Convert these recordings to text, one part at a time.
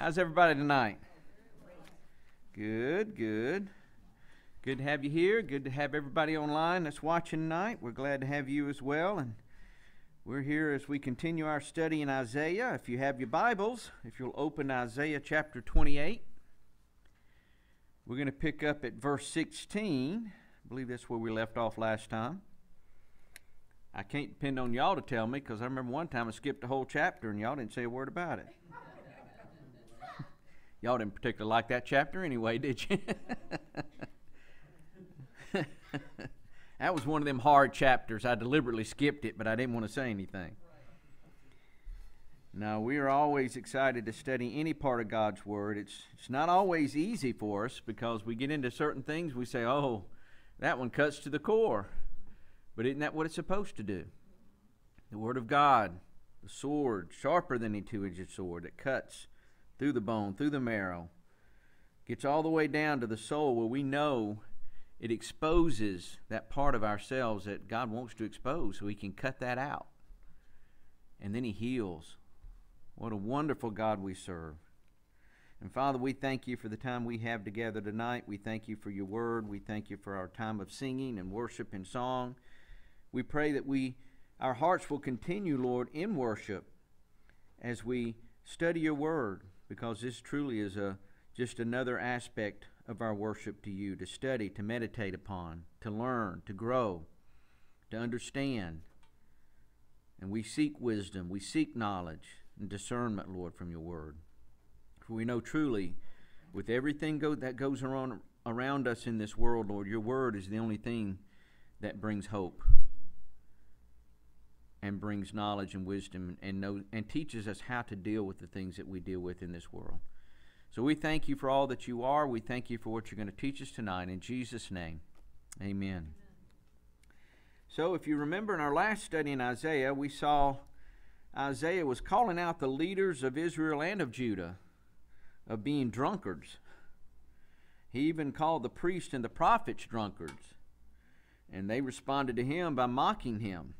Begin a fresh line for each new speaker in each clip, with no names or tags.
How's everybody tonight? Good, good. Good to have you here. Good to have everybody online that's watching tonight. We're glad to have you as well. And we're here as we continue our study in Isaiah. If you have your Bibles, if you'll open Isaiah chapter 28, we're going to pick up at verse 16. I believe that's where we left off last time. I can't depend on y'all to tell me because I remember one time I skipped a whole chapter and y'all didn't say a word about it. Y'all didn't particularly like that chapter anyway, did you? that was one of them hard chapters. I deliberately skipped it, but I didn't want to say anything. Now, we are always excited to study any part of God's Word. It's, it's not always easy for us because we get into certain things, we say, oh, that one cuts to the core. But isn't that what it's supposed to do? The Word of God, the sword, sharper than a two edged sword that cuts through the bone, through the marrow, gets all the way down to the soul where we know it exposes that part of ourselves that God wants to expose so He can cut that out. And then He heals. What a wonderful God we serve. And Father, we thank you for the time we have together tonight. We thank you for your word. We thank you for our time of singing and worship and song. We pray that we our hearts will continue, Lord, in worship as we study your word, because this truly is a just another aspect of our worship to you, to study, to meditate upon, to learn, to grow, to understand. And we seek wisdom, we seek knowledge and discernment, Lord, from your word. For we know truly, with everything go, that goes around, around us in this world, Lord, your word is the only thing that brings hope and brings knowledge and wisdom and, know, and teaches us how to deal with the things that we deal with in this world. So we thank you for all that you are. We thank you for what you're going to teach us tonight. In Jesus' name, amen. amen. So, if you remember in our last study in Isaiah, we saw Isaiah was calling out the leaders of Israel and of Judah of being drunkards. He even called the priests and the prophets drunkards. And they responded to him by mocking him.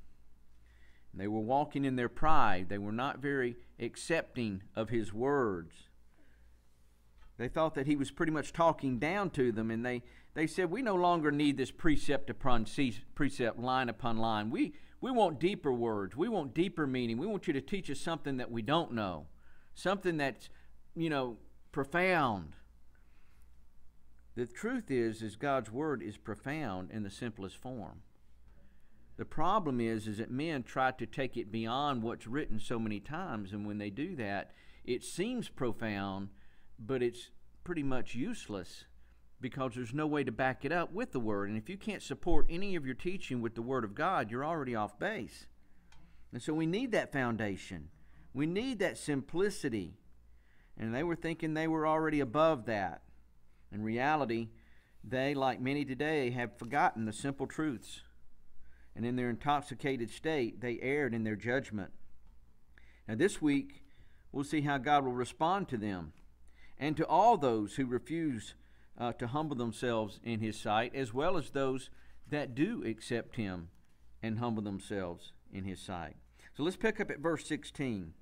They were walking in their pride. They were not very accepting of his words. They thought that he was pretty much talking down to them, and they, they said, We no longer need this precept upon precept, line upon line. We, we want deeper words. We want deeper meaning. We want you to teach us something that we don't know, something that's, you know, profound. The truth is, is God's word is profound in the simplest form. The problem is, is that men try to take it beyond what's written so many times, and when they do that, it seems profound, but it's pretty much useless because there's no way to back it up with the Word. And if you can't support any of your teaching with the Word of God, you're already off base. And so we need that foundation. We need that simplicity. And they were thinking they were already above that. In reality, they, like many today, have forgotten the simple truths. And in their intoxicated state, they erred in their judgment. Now, this week, we'll see how God will respond to them and to all those who refuse uh, to humble themselves in His sight, as well as those that do accept Him and humble themselves in His sight. So let's pick up at verse 16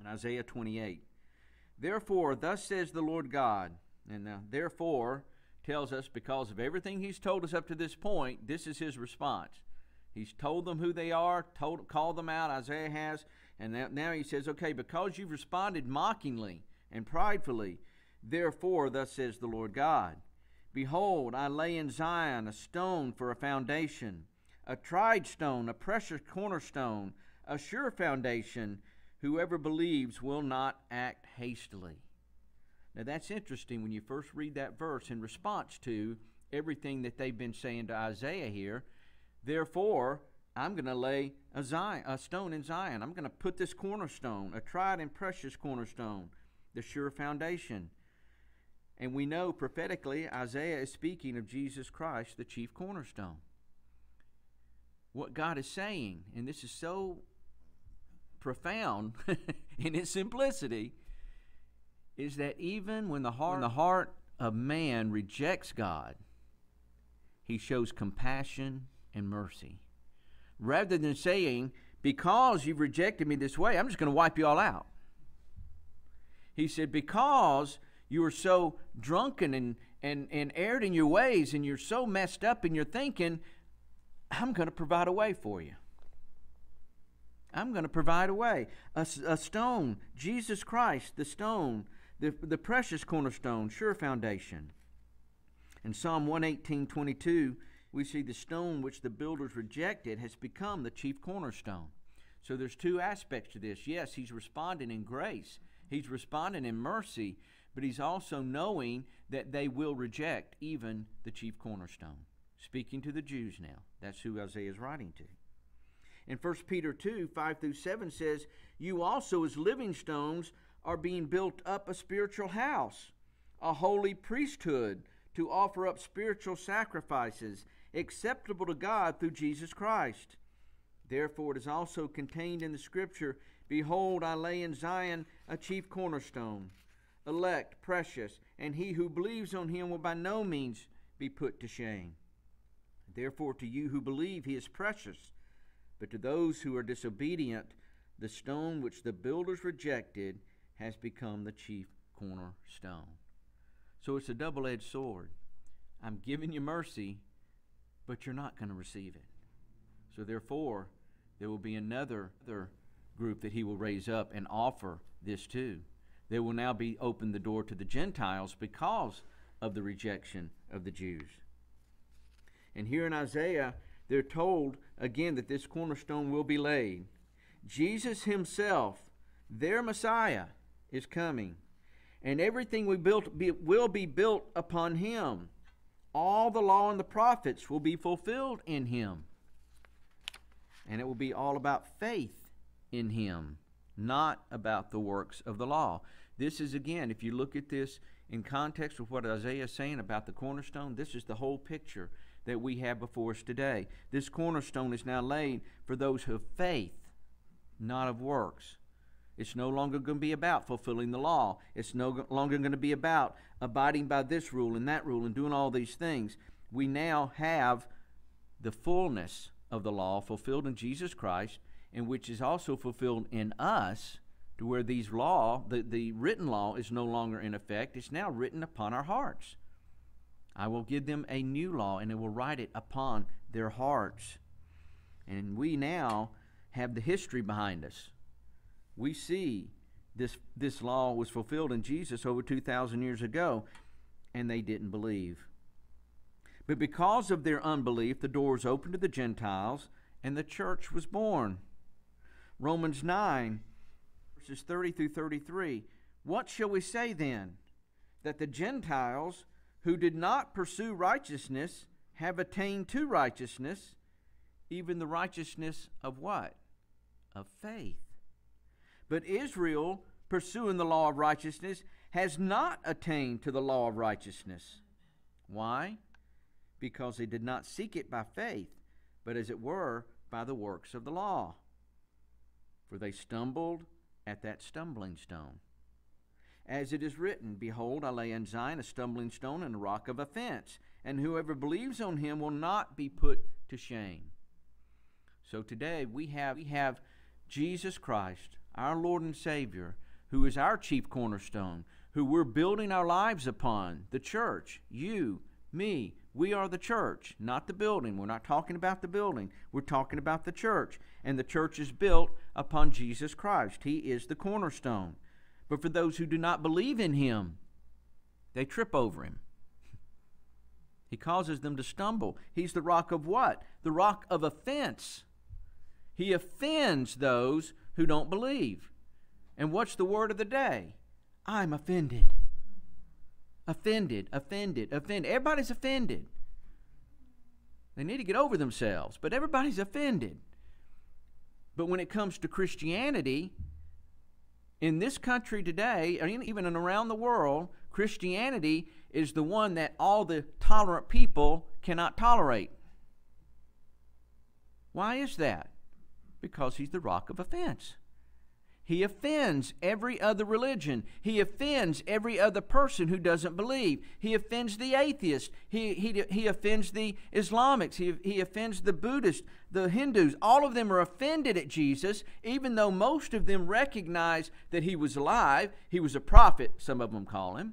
in Isaiah 28. Therefore, thus says the Lord God, and now, therefore tells us because of everything He's told us up to this point, this is His response. He's told them who they are, told, called them out, Isaiah has, and now, he says, okay, because you've responded mockingly and pridefully, Therefore, thus says the Lord God Behold, I lay in Zion a stone for a foundation, a tried stone, a precious cornerstone, a sure foundation. Whoever believes will not act hastily. Now, that's interesting when you first read that verse in response to everything that they've been saying to Isaiah here. Therefore, I'm going to lay a, Zion, a stone in Zion. I'm going to put this cornerstone, a tried and precious cornerstone, the sure foundation. And we know prophetically Isaiah is speaking of Jesus Christ, the chief cornerstone. What God is saying, and this is so profound in its simplicity, is that even when the heart, when the heart of man rejects God, he shows compassion and mercy. Rather than saying, because you've rejected me this way, I'm just going to wipe you all out. He said, Because you are so drunken and, and, and erred in your ways and you're so messed up in your thinking, I'm going to provide a way for you. I'm going to provide a way. A, a stone, Jesus Christ, the stone, the, the precious cornerstone, sure foundation. In Psalm 118 22, we see the stone which the builders rejected has become the chief cornerstone. So there's two aspects to this. Yes, he's responding in grace, he's responding in mercy, but he's also knowing that they will reject even the chief cornerstone. Speaking to the Jews now. That's who Isaiah is writing to. In 1 Peter 2 5 through 7 says, You also, as living stones, are being built up a spiritual house, a holy priesthood, to offer up spiritual sacrifices acceptable to God through Jesus Christ. Therefore, it is also contained in the Scripture Behold, I lay in Zion a chief cornerstone, elect, precious, and he who believes on him will by no means be put to shame. Therefore, to you who believe, he is precious. But to those who are disobedient, the stone which the builders rejected has become the chief cornerstone. So it's a double edged sword. I'm giving you mercy, but you're not going to receive it. So therefore, there will be another, other group that he will raise up and offer this to. There will now be open the door to the Gentiles because of the rejection of the Jews. And here in Isaiah, they're told again that this cornerstone will be laid. Jesus himself, their Messiah, is coming. And everything we built be, will be built upon him. All the law and the prophets will be fulfilled in him. And it will be all about faith in him, not about the works of the law. This is, again, if you look at this in context with what Isaiah is saying about the cornerstone, this is the whole picture that we have before us today. This cornerstone is now laid for those who have faith, not of works. It's no longer going to be about fulfilling the law. It's no longer going to be about abiding by this rule and that rule and doing all these things. We now have the fullness of the law fulfilled in Jesus Christ, and which is also fulfilled in us, to where these law, the, the written law, is no longer in effect. It's now written upon our hearts. I will give them a new law, and I will write it upon their hearts. And we now have the history behind us. We see this, this law was fulfilled in Jesus over 2,000 years ago, and they didn't believe. But because of their unbelief, the doors opened to the Gentiles, and the church was born. Romans 9, verses 30 through 33. What shall we say then? That the Gentiles who did not pursue righteousness have attained to righteousness, even the righteousness of what? Of faith. But Israel, pursuing the law of righteousness, has not attained to the law of righteousness. Why? Because they did not seek it by faith, but as it were, by the works of the law. For they stumbled at that stumbling stone. As it is written, Behold, I lay in Zion a stumbling stone and a rock of offense, and whoever believes on him will not be put to shame. So today we have, we have Jesus Christ, our Lord and Savior, who is our chief cornerstone, who we're building our lives upon, the church, you, me. We are the church, not the building. We're not talking about the building. We're talking about the church. And the church is built upon Jesus Christ. He is the cornerstone. But for those who do not believe in him, they trip over him. He causes them to stumble. He's the rock of what? The rock of offense. He offends those who don't believe. And what's the word of the day? I'm offended. Offended, offended, offended. Everybody's offended. They need to get over themselves, but everybody's offended. But when it comes to Christianity, in this country today, or even around the world, Christianity is the one that all the tolerant people cannot tolerate. Why is that? Because he's the rock of offense. he offends every other religion. He offends every other person who doesn't believe. He offends the atheist. He, he, he offends the Islamics. He, he offends the Buddhists, the Hindus. All of them are offended at Jesus, even though most of them recognize that he was alive. He was a prophet, some of them call him.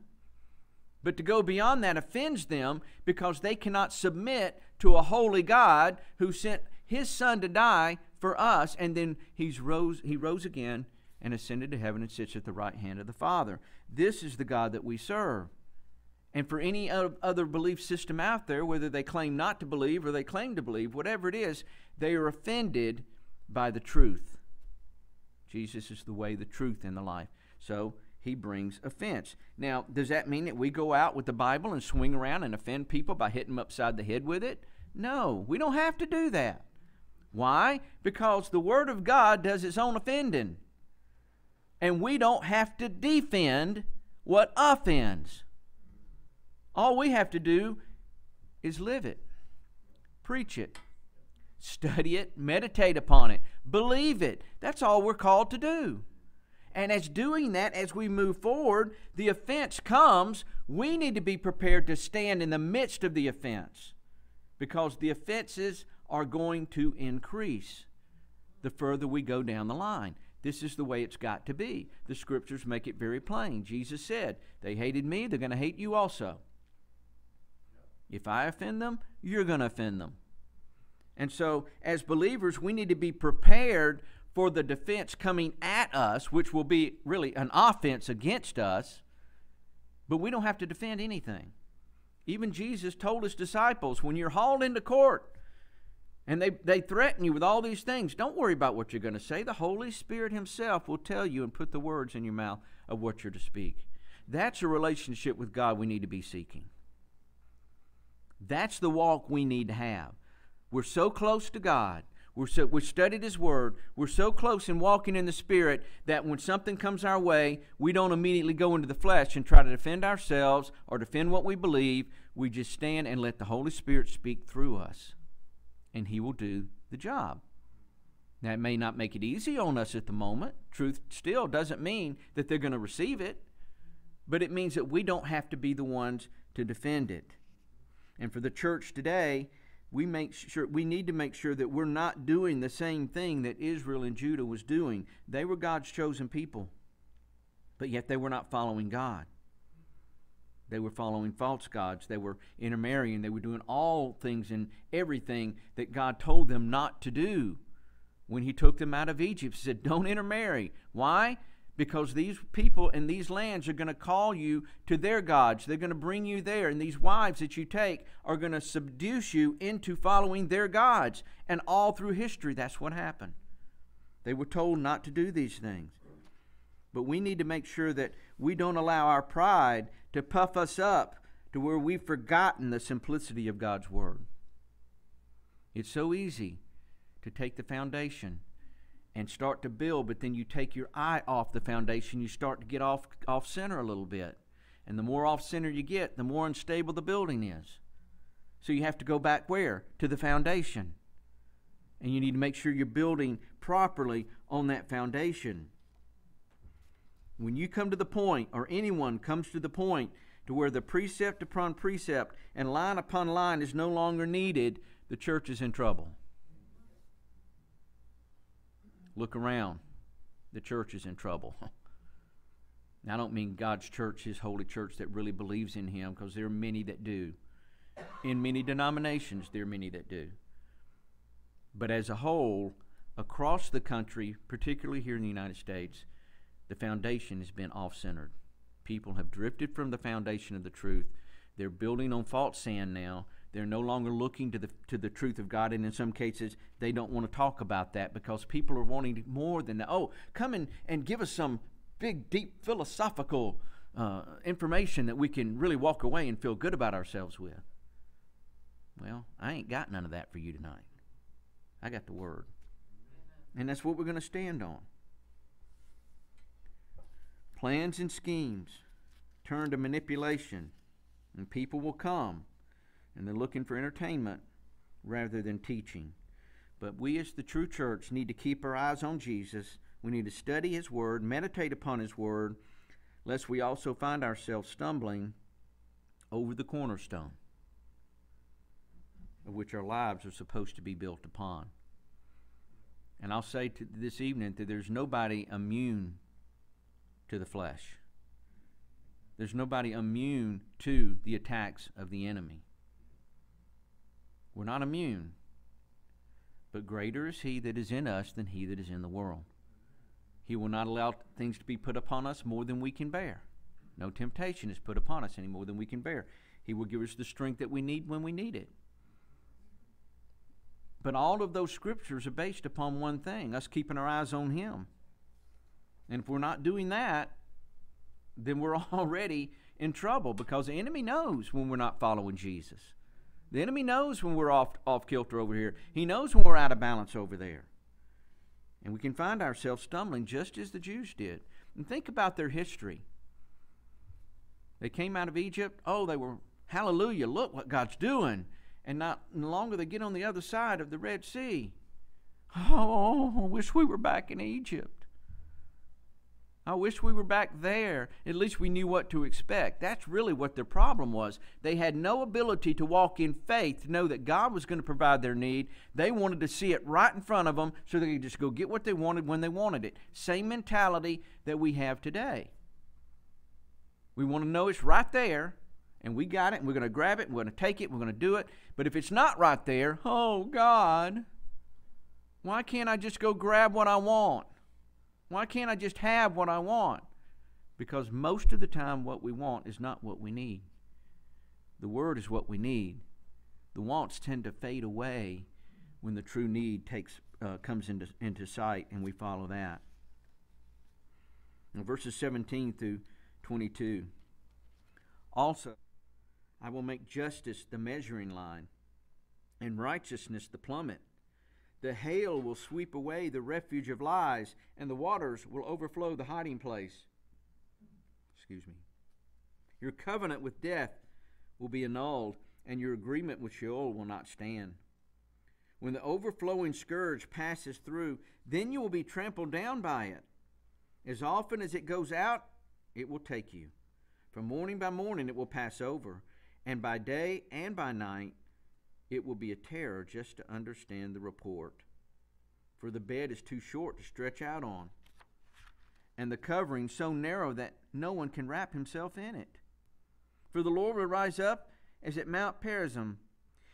But to go beyond that offends them because they cannot submit to a holy God who sent his son to die for us and then he's rose he rose again and ascended to heaven and sits at the right hand of the Father. This is the God that we serve. And for any other belief system out there, whether they claim not to believe or they claim to believe, whatever it is, they are offended by the truth. Jesus is the way, the truth, and the life. So he brings offense. Now, does that mean that we go out with the Bible and swing around and offend people by hitting them upside the head with it? No, we don't have to do that. Why? Because the Word of God does its own offending and we don't have to defend what offends. All we have to do is live it, preach it, study it, meditate upon it, believe it. That's all we're called to do. And as doing that, as we move forward, the offense comes. We need to be prepared to stand in the midst of the offense because the offenses are going to increase the further we go down the line. This is the way it's got to be. The scriptures make it very plain. Jesus said, They hated me, they're going to hate you also. If I offend them, you're going to offend them. And so, as believers, we need to be prepared for the defense coming at us, which will be really an offense against us, but we don't have to defend anything. Even Jesus told his disciples, when you're hauled into court, and they, they threaten you with all these things. Don't worry about what you're going to say. The Holy Spirit Himself will tell you and put the words in your mouth of what you're to speak. That's a relationship with God we need to be seeking. That's the walk we need to have. We're so close to God. We're so, we've studied His Word. We're so close in walking in the Spirit that when something comes our way, we don't immediately go into the flesh and try to defend ourselves or defend what we believe. We just stand and let the Holy Spirit speak through us and He will do the job. That may not make it easy on us at the moment. Truth still doesn't mean that they're going to receive it, but it means that we don't have to be the ones to defend it. And for the church today, we make sure we need to make sure that we're not doing the same thing that Israel and Judah was doing. They were God's chosen people, but yet they were not following God. They were following false gods. They were intermarrying. They were doing all things and everything that God told them not to do. When He took them out of Egypt, He said, Don't intermarry. Why? Because these people in these lands are going to call you to their gods. They're going to bring you there. And these wives that you take are going to seduce you into following their gods. And all through history, that's what happened. They were told not to do these things. But we need to make sure that we don't allow our pride to puff us up to where we've forgotten the simplicity of God's Word. It's so easy to take the foundation and start to build, but then you take your eye off the foundation, you start to get off, off center a little bit. And the more off center you get, the more unstable the building is. So you have to go back where? To the foundation. And you need to make sure you're building properly on that foundation. When you come to the point, or anyone comes to the point, to where the precept upon precept and line upon line is no longer needed, the church is in trouble. Look around. The church is in trouble. I don't mean God's church, His holy church that really believes in Him, because there are many that do. In many denominations, there are many that do. But as a whole, across the country, particularly here in the United States, the foundation has been off centered. People have drifted from the foundation of the truth. They're building on false sand now. They're no longer looking to the to the truth of God, and in some cases, they don't want to talk about that because people are wanting more than that. Oh, come in and give us some big, deep philosophical uh, information that we can really walk away and feel good about ourselves with. Well, I ain't got none of that for you tonight. I got the Word, and that's what we're going to stand on. Plans and schemes turn to manipulation, and people will come and they're looking for entertainment rather than teaching. But we, as the true church, need to keep our eyes on Jesus, We need to study His Word, meditate upon His Word, lest we also find ourselves stumbling over the cornerstone of which our lives are supposed to be built upon. And I'll say to this evening that there's nobody immune to the flesh. There's nobody immune to the attacks of the enemy. We're not immune. But greater is he that is in us than he that is in the world. He will not allow things to be put upon us more than we can bear. No temptation is put upon us any more than we can bear. He will give us the strength that we need when we need it. But all of those scriptures are based upon one thing us keeping our eyes on Him. And if we're not doing that, then we're already in trouble because the enemy knows when we're not following Jesus. The enemy knows when we're off, off kilter over here, he knows when we're out of balance over there. And we can find ourselves stumbling just as the Jews did. And think about their history. They came out of Egypt. Oh, they were, hallelujah, look what God's doing and not no longer they get on the other side of the Red Sea. Oh, I wish we were back in Egypt. I wish we were back there. At least we knew what to expect. That's really what their problem was. They had no ability to walk in faith, to know that God was going to provide their need. They wanted to see it right in front of them so they could just go get what they wanted when they wanted it. Same mentality that we have today. We want to know it's right there, and we got it, and we're going to grab it, and we're going to take it, we're going to do it. But if it's not right there, oh God, why can't I just go grab what I want? Why can't I just have what I want? Because most of the time, what we want is not what we need. The Word is what we need. The wants tend to fade away when the true need takes uh, comes into, into sight and we follow that. Verses 17 through 22. Also, I will make justice the measuring line, and righteousness the plummet. The hail will sweep away the refuge of lies, and the waters will overflow the hiding place. Excuse me. Your covenant with death will be annulled, and your agreement with Sheol will not stand. When the overflowing scourge passes through, then you will be trampled down by it. As often as it goes out, it will take you. From morning by morning, it will pass over and by day and by night it will be a terror just to understand the report. For the bed is too short to stretch out on, and the covering so narrow that no one can wrap himself in it. For the Lord will rise up as at Mount Perazim.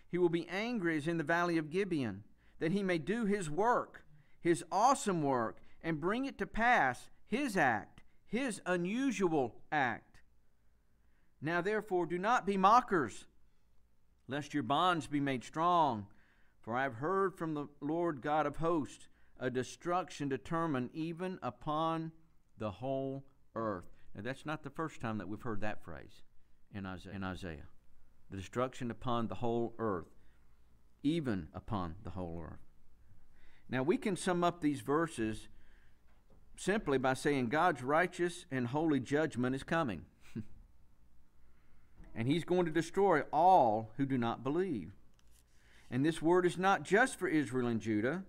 He will be angry as in the valley of Gibeon, that he may do his work, his awesome work, and bring it to pass, his act, his unusual act. Now therefore do not be mockers, lest your bonds be made strong. For I have heard from the Lord God of hosts a destruction determined even upon the whole earth. Now that's not the first time that we've heard that phrase in Isaiah. In Isaiah. The destruction upon the whole earth, even upon the whole earth. Now we can sum up these verses simply by saying God's righteous and holy judgment is coming and he's going to destroy all who do not believe. And this word is not just for Israel and Judah,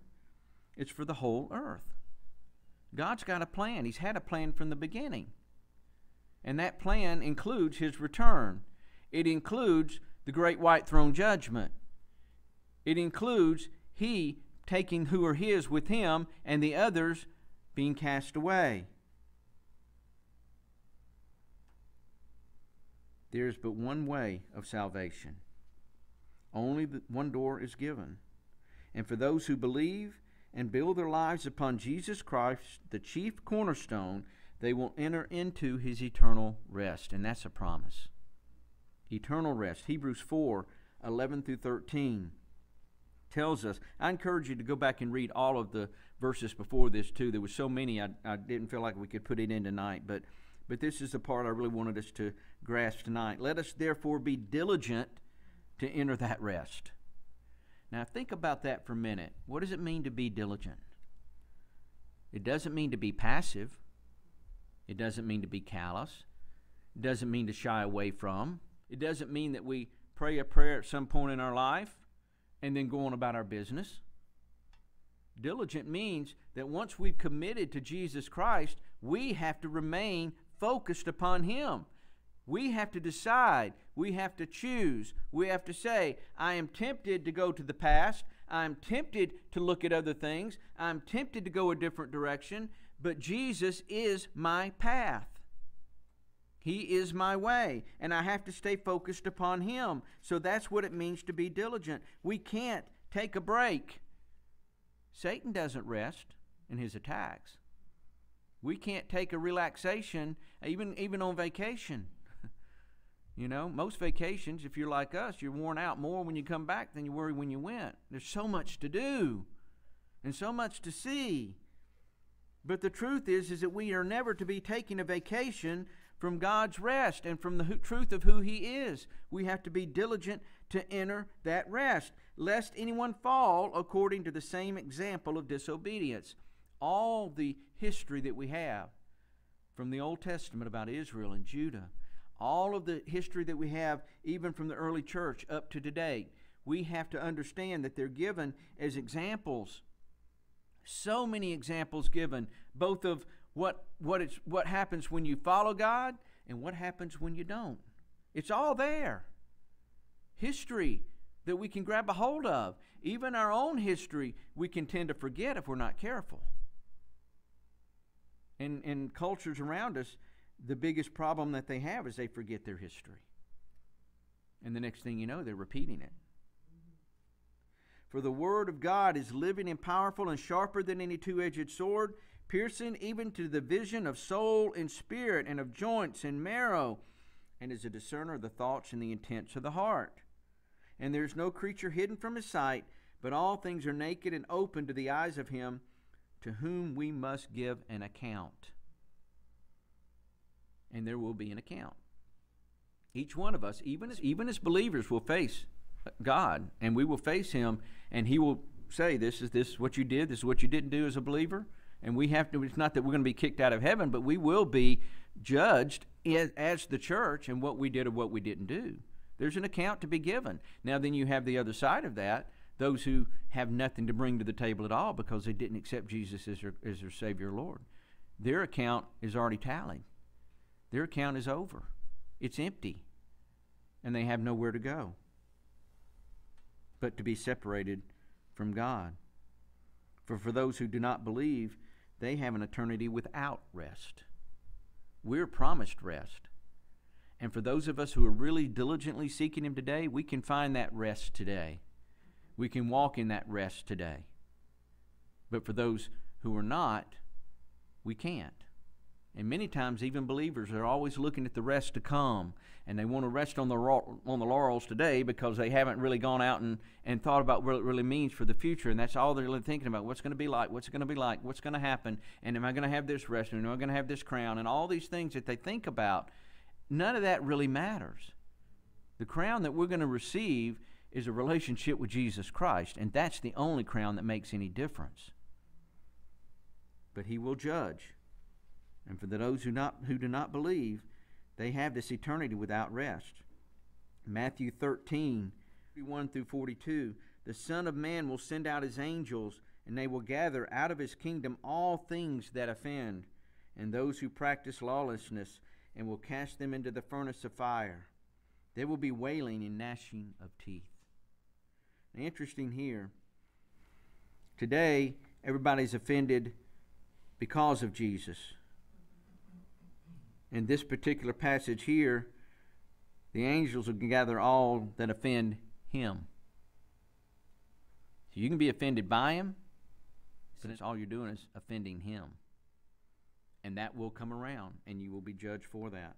it's for the whole earth. God's got a plan. He's had a plan from the beginning. And that plan includes his return. It includes the great white throne judgment. It includes he taking who are his with him and the others being cast away. There is but one way of salvation. Only one door is given. And for those who believe and build their lives upon Jesus Christ, the chief cornerstone, they will enter into his eternal rest. And that's a promise. Eternal rest. Hebrews 4 11 through 13 tells us. I encourage you to go back and read all of the verses before this, too. There were so many, I, I didn't feel like we could put it in tonight. But but this is the part I really wanted us to grasp tonight. Let us therefore be diligent to enter that rest. Now, think about that for a minute. What does it mean to be diligent? It doesn't mean to be passive, it doesn't mean to be callous, it doesn't mean to shy away from, it doesn't mean that we pray a prayer at some point in our life and then go on about our business. Diligent means that once we've committed to Jesus Christ, we have to remain focused upon Him. We have to decide. We have to choose. We have to say, I am tempted to go to the past. I'm tempted to look at other things. I'm tempted to go a different direction. But Jesus is my path. He is my way, and I have to stay focused upon Him. So that's what it means to be diligent. We can't take a break. Satan doesn't rest in his attacks. We can't take a relaxation even even on vacation. you know, most vacations, if you're like us, you're worn out more when you come back than you were when you went. There's so much to do and so much to see. But the truth is is that we are never to be taking a vacation from God's rest and from the truth of who he is. We have to be diligent to enter that rest lest anyone fall according to the same example of disobedience. All the history that we have from the Old Testament about Israel and Judah, all of the history that we have even from the early church up to today, we have to understand that they're given as examples. So many examples given, both of what, what, it's, what happens when you follow God and what happens when you don't. It's all there. History that we can grab a hold of. Even our own history, we can tend to forget if we're not careful. In, in cultures around us, the biggest problem that they have is they forget their history. And the next thing you know, they're repeating it. For the Word of God is living and powerful and sharper than any two edged sword, piercing even to the vision of soul and spirit and of joints and marrow, and is a discerner of the thoughts and the intents of the heart and there is no creature hidden from his sight, but all things are naked and open to the eyes of him to whom we must give an account. And there will be an account. Each one of us, even as, even as believers, will face God, and we will face Him, and He will say, "This is this is what you did. This is what you didn't do as a believer." And we have to. It's not that we're going to be kicked out of heaven, but we will be judged as, as the church and what we did or what we didn't do. There's an account to be given. Now, then you have the other side of that those who have nothing to bring to the table at all because they didn't accept Jesus as their, as their Savior Lord. Their account is already tallied, their account is over, it's empty, and they have nowhere to go but to be separated from God. For for those who do not believe, they have an eternity without rest. We're promised rest. And for those of us who are really diligently seeking Him today, we can find that rest today. We can walk in that rest today. But for those who are not, we can't. And many times, even believers are always looking at the rest to come, and they want to rest on the on the laurels today because they haven't really gone out and, and thought about what it really means for the future. And that's all they're really thinking about: what's going to be like, what's going to be like, what's going to happen, and am I going to have this rest, and am I going to have this crown, and all these things that they think about none of that really matters. The crown that we're going to receive is a relationship with Jesus Christ, and that's the only crown that makes any difference. But he will judge. And for those who, not, who do not believe, they have this eternity without rest. Matthew 13, 41 through 42. The Son of Man will send out his angels, and they will gather out of his kingdom all things that offend, and those who practice lawlessness and will cast them into the furnace of fire. There will be wailing and gnashing of teeth. Interesting here. Today, everybody's offended because of Jesus. In this particular passage here, the angels will gather all that offend him. So you can be offended by him, but it's all you're doing is offending him and that will come around, and you will be judged for that.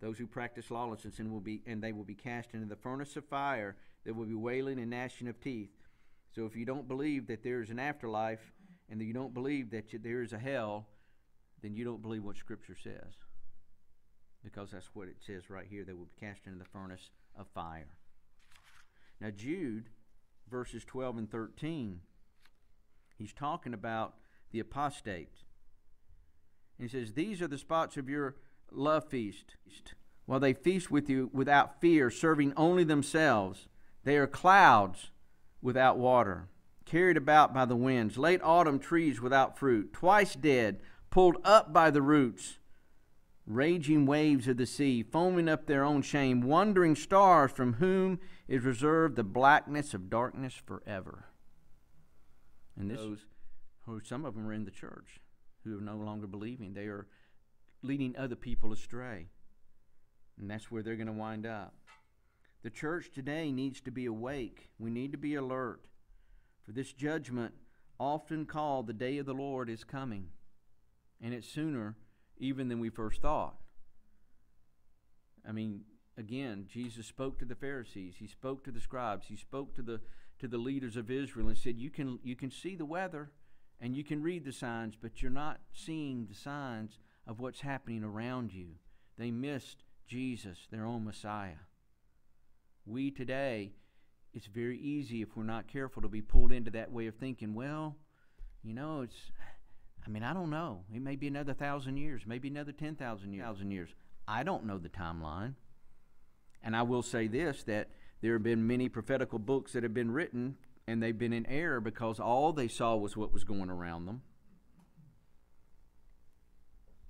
Those who practice lawlessness and will be and they will be cast into the furnace of fire. There will be wailing and gnashing of teeth. So if you don't believe that there is an afterlife, and that you don't believe that you, there is a hell, then you don't believe what Scripture says. Because that's what it says right here. They will be cast into the furnace of fire. Now, Jude, verses 12 and 13, he's talking about the apostates. He says, These are the spots of your love feast. While they feast with you without fear, serving only themselves, they are clouds without water, carried about by the winds, late autumn trees without fruit, twice dead, pulled up by the roots, raging waves of the sea, foaming up their own shame, wandering stars from whom is reserved the blackness of darkness forever. And this, those who some of them are in the church who are no longer believing. They are leading other people astray. And that's where they're going to wind up. The church today needs to be awake. We need to be alert. For this judgment, often called the day of the Lord, is coming. And it's sooner even than we first thought. I mean, again, Jesus spoke to the Pharisees, he spoke to the scribes, he spoke to the to the leaders of Israel and said, You can you can see the weather and you can read the signs, but you're not seeing the signs of what's happening around you. They missed Jesus, their own Messiah. We today, it's very easy if we're not careful to be pulled into that way of thinking, well, you know, it's, I mean, I don't know. It may be another thousand years, maybe another 10,000 years. I don't know the timeline. And I will say this that there have been many prophetical books that have been written and they've been in error because all they saw was what was going around them.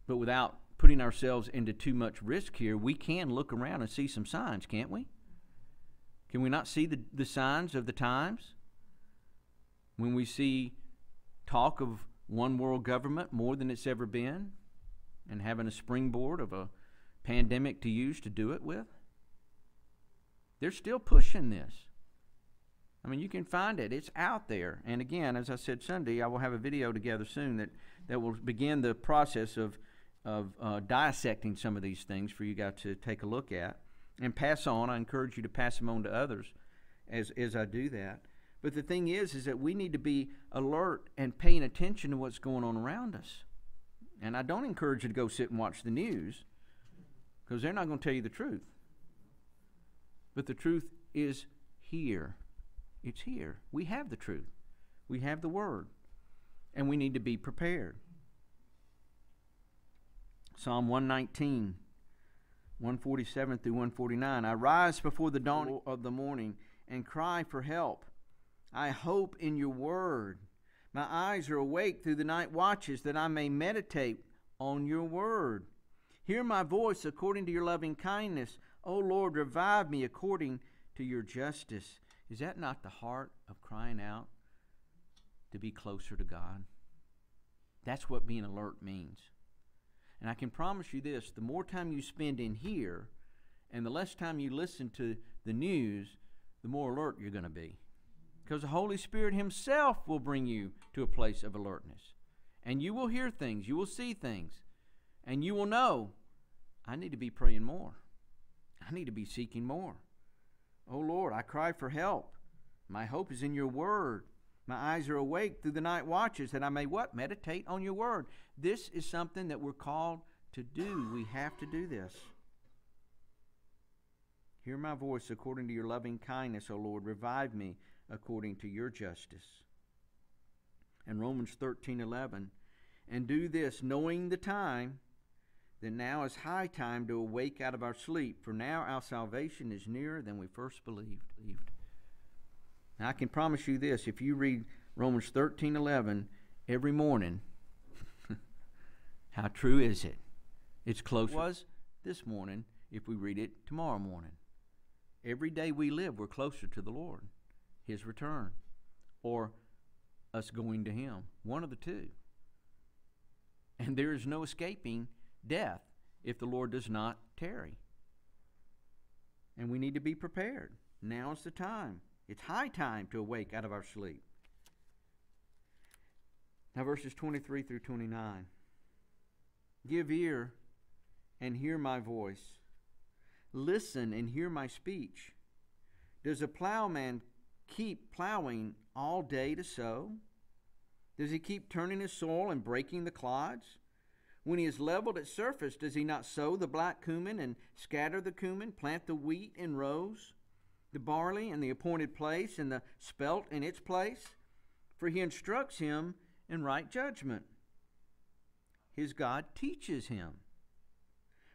But without putting ourselves into too much risk here, we can look around and see some signs, can't we? Can we not see the, the signs of the times? When we see talk of one world government more than it's ever been, and having a springboard of a pandemic to use to do it with, they're still pushing this. I mean, you can find it. It's out there. And again, as I said Sunday, I will have a video together soon that, that will begin the process of, of uh, dissecting some of these things for you guys to take a look at and pass on. I encourage you to pass them on to others as, as I do that. But the thing is, is that we need to be alert and paying attention to what's going on around us. And I don't encourage you to go sit and watch the news because they're not going to tell you the truth. But the truth is here. It's here. We have the truth, we have the Word, and we need to be prepared. Psalm 119, 147 through 149. I rise before the dawn oh. of the morning and cry for help. I hope in your word. My eyes are awake through the night watches that I may meditate on your word. Hear my voice according to your loving kindness. O Lord, revive me according to your justice. Is that not the heart of crying out to be closer to God? That's what being alert means. And I can promise you this the more time you spend in here and the less time you listen to the news, the more alert you're going to be. Because the Holy Spirit Himself will bring you to a place of alertness. And you will hear things, you will see things, and you will know I need to be praying more. I need to be seeking more. Oh Lord, I cry for help. My hope is in your word. My eyes are awake through the night watches that I may what? Meditate on your word. This is something that we're called to do. We have to do this. Hear my voice according to your loving kindness, O Lord. Revive me according to your justice. And Romans 13 11. And do this, knowing the time that now is high time to awake out of our sleep, for now our salvation is nearer than we first believed. Now I can promise you this, if you read Romans 13, 11 every morning, how true is it? It's closer. It was this morning if we read it tomorrow morning. Every day we live, we're closer to the Lord, His return, or us going to Him. One of the two. And there is no escaping death if the Lord does not tarry. And we need to be prepared. Now is the time. It's high time to awake out of our sleep. Now, verses 23 through 29. Give ear and hear my voice. Listen and hear my speech. Does a plowman keep plowing all day to sow? Does he keep turning his soil and breaking the clods? When he has leveled its surface, does he not sow the black cumin and scatter the cumin, plant the wheat in rows, the barley in the appointed place, and the spelt in its place? For he instructs him in right judgment. His God teaches him.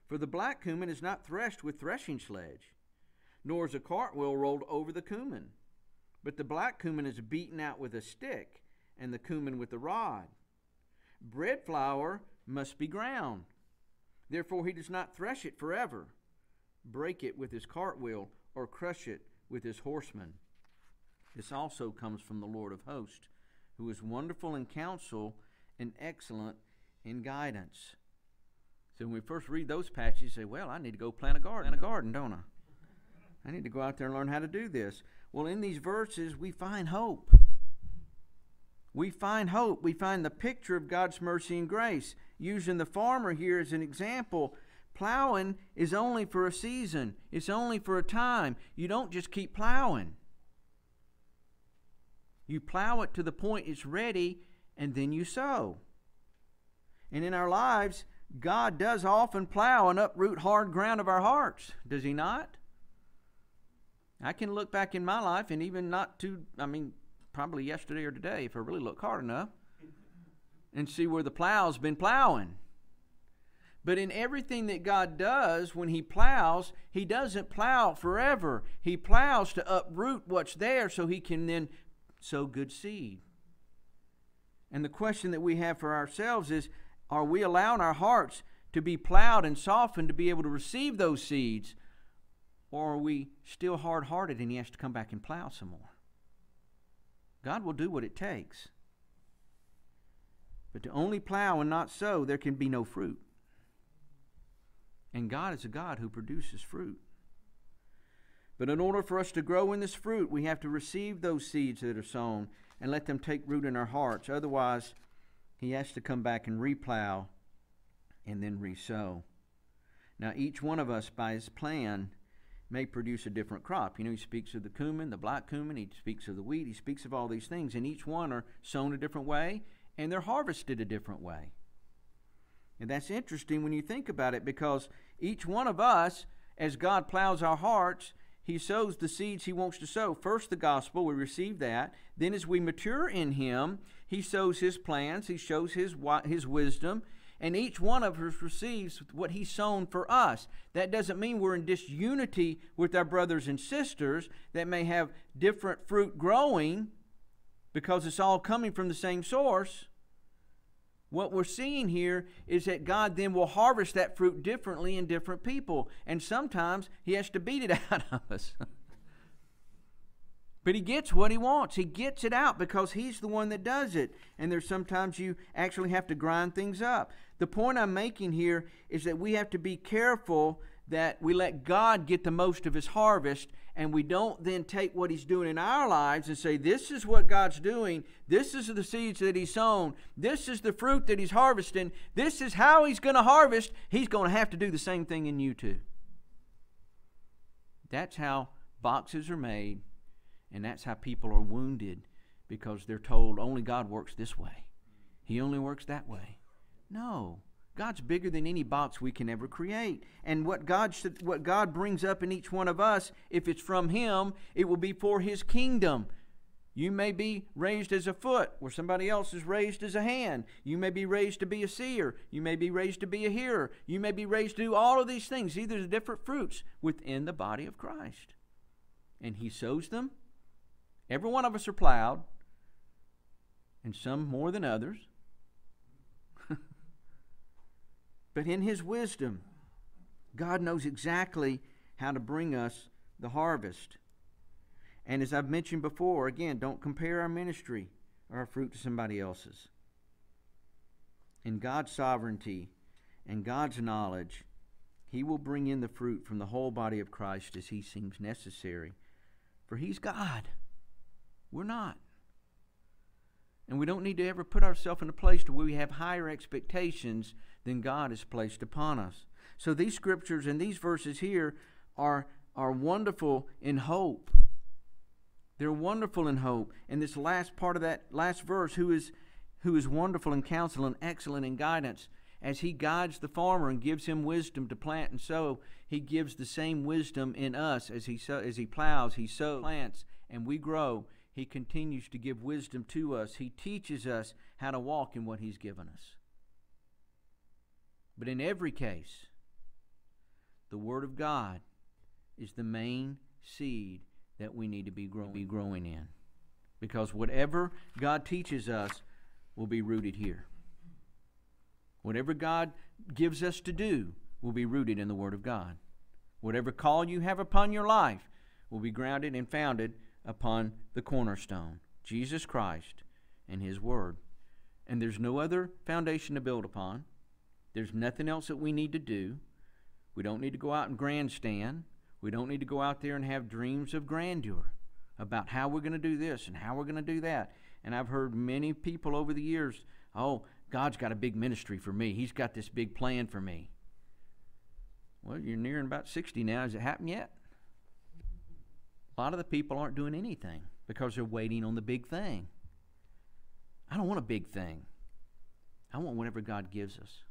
For the black cumin is not threshed with threshing sledge, nor is a cartwheel rolled over the cumin. but the black cumin is beaten out with a stick, and the cumin with a rod. Bread flour must be ground. Therefore, he does not thresh it forever, break it with his cartwheel, or crush it with his horsemen. This also comes from the Lord of hosts, who is wonderful in counsel and excellent in guidance. So when we first read those passages, you say, Well, I need to go plant a garden, plant a garden, don't I? I need to go out there and learn how to do this. Well, in these verses, we find hope. We find hope. We find the picture of God's mercy and grace. Using the farmer here as an example, plowing is only for a season, it's only for a time. You don't just keep plowing. You plow it to the point it's ready, and then you sow. And in our lives, God does often plow and uproot hard ground of our hearts, does He not? I can look back in my life, and even not too, I mean, probably yesterday or today, if I really look hard enough, and see where the plow's been plowing. But in everything that God does, when He plows, He doesn't plow forever. He plows to uproot what's there so He can then sow good seed. And the question that we have for ourselves is are we allowing our hearts to be plowed and softened to be able to receive those seeds? Or are we still hard hearted and He has to come back and plow some more? God will do what it takes. But to only plow and not sow, there can be no fruit. And God is a God who produces fruit. But in order for us to grow in this fruit, we have to receive those seeds that are sown and let them take root in our hearts. Otherwise, He has to come back and replow and then resow. Now, each one of us, by His plan, may produce a different crop. You know, He speaks of the cumin, the black cumin, He speaks of the wheat, He speaks of all these things, and each one are sown a different way and they're harvested a different way. And that's interesting when you think about it because each one of us, as God plows our hearts, he sows the seeds he wants to sow. First, the gospel, we receive that. Then, as we mature in him, he sows his plans, he shows his, his wisdom, and each one of us receives what he's sown for us. That doesn't mean we're in disunity with our brothers and sisters that may have different fruit growing because it's all coming from the same source. What we're seeing here is that God then will harvest that fruit differently in different people. And sometimes He has to beat it out of us. but He gets what He wants. He gets it out because He's the one that does it. And there's sometimes you actually have to grind things up. The point I'm making here is that we have to be careful that we let God get the most of His harvest and we don't then take what He's doing in our lives and say, This is what God's doing. This is the seeds that He's sown. This is the fruit that He's harvesting. This is how He's going to harvest. He's going to have to do the same thing in you too. That's how boxes are made, and that's how people are wounded because they're told only God works this way, He only works that way. No. God's bigger than any box we can ever create. And what God should, what God brings up in each one of us, if it's from him, it will be for his kingdom. You may be raised as a foot where somebody else is raised as a hand. You may be raised to be a seer. You may be raised to be a hearer. You may be raised to do all of these things. These are different fruits within the body of Christ. And he sows them. Every one of us are plowed, and some more than others. But in His wisdom, God knows exactly how to bring us the harvest. And as I've mentioned before, again, don't compare our ministry or our fruit to somebody else's. In God's sovereignty and God's knowledge, He will bring in the fruit from the whole body of Christ as He seems necessary. For He's God. We're not. And we don't need to ever put ourselves in a place to where we have higher expectations than God has placed upon us. So these scriptures and these verses here are, are wonderful in hope. They're wonderful in hope. And this last part of that last verse, who is who is wonderful in counsel and excellent in guidance, as he guides the farmer and gives him wisdom to plant and sow, he gives the same wisdom in us as he sow, as he plows, he sows, plants, and we grow. He continues to give wisdom to us. He teaches us how to walk in what he's given us. But in every case, the Word of God is the main seed that we need to be, be growing in. Because whatever God teaches us will be rooted here. Whatever God gives us to do will be rooted in the Word of God. Whatever call you have upon your life will be grounded and founded upon the cornerstone, Jesus Christ and His Word. And there's no other foundation to build upon. There's nothing else that we need to do. We don't need to go out and grandstand. We don't need to go out there and have dreams of grandeur about how we're going to do this and how we're going to do that. And I've heard many people over the years, oh, God's got a big ministry for me. He's got this big plan for me. Well, you're nearing about 60 now. Has it happened yet? A lot of the people aren't doing anything because they're waiting on the big thing. I don't want a big thing. I want whatever God gives us.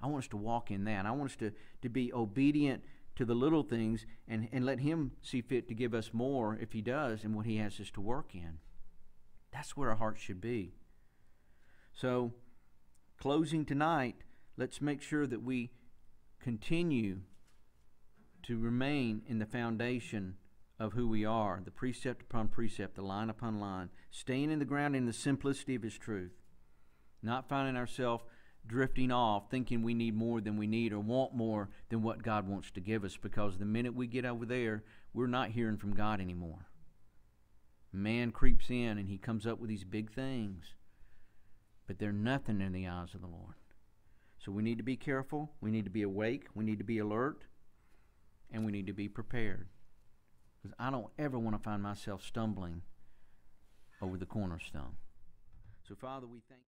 I want us to walk in that. I want us to, to be obedient to the little things and, and let Him see fit to give us more if He does and what He has us to work in. That's where our hearts should be. So, closing tonight, let's make sure that we continue to remain in the foundation of who we are, the precept upon precept, the line upon line, staying in the ground in the simplicity of His truth, not finding ourselves drifting off thinking we need more than we need or want more than what God wants to give us because the minute we get over there, we're not hearing from God anymore. Man creeps in and he comes up with these big things, but they're nothing in the eyes of the Lord. So we need to be careful, we need to be awake, we need to be alert, and we need to be prepared. Because I don't ever want to find myself stumbling over the cornerstone. So, Father, we thank